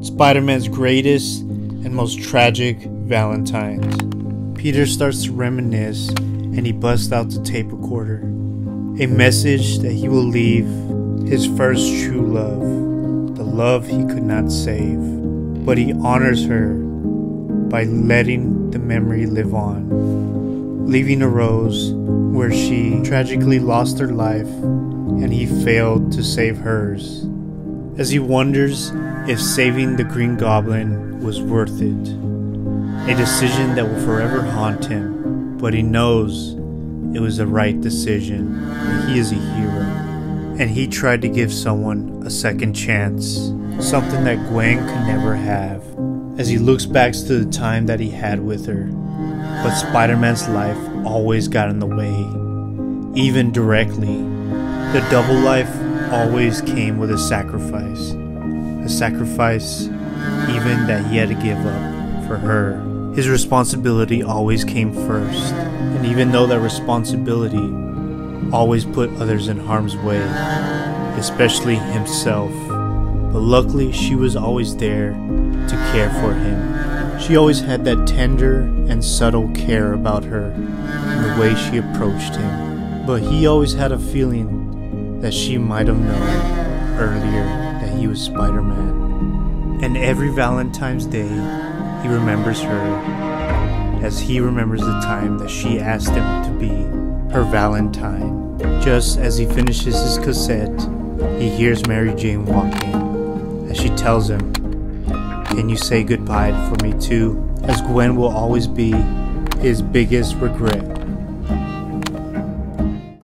Spider Man's greatest and most tragic Valentines. Peter starts to reminisce and he busts out the tape recorder. A message that he will leave his first true love, the love he could not save. But he honors her by letting the memory live on, leaving a rose where she tragically lost her life and he failed to save hers. As he wonders if saving the Green Goblin was worth it, a decision that will forever haunt him, but he knows it was the right decision. He is a hero, and he tried to give someone a second chance, something that Gwen could never have. As he looks back to the time that he had with her, but Spider Man's life always got in the way, even directly. The double life always came with a sacrifice, a sacrifice even that he had to give up for her. His responsibility always came first, and even though that responsibility always put others in harm's way, especially himself. But luckily, she was always there to care for him. She always had that tender and subtle care about her and the way she approached him. But he always had a feeling that she might have known earlier that he was Spider Man. And every Valentine's Day, he remembers her as he remembers the time that she asked him to be her Valentine. Just as he finishes his cassette, he hears Mary Jane walk in as she tells him, Can you say goodbye for me too? As Gwen will always be his biggest regret.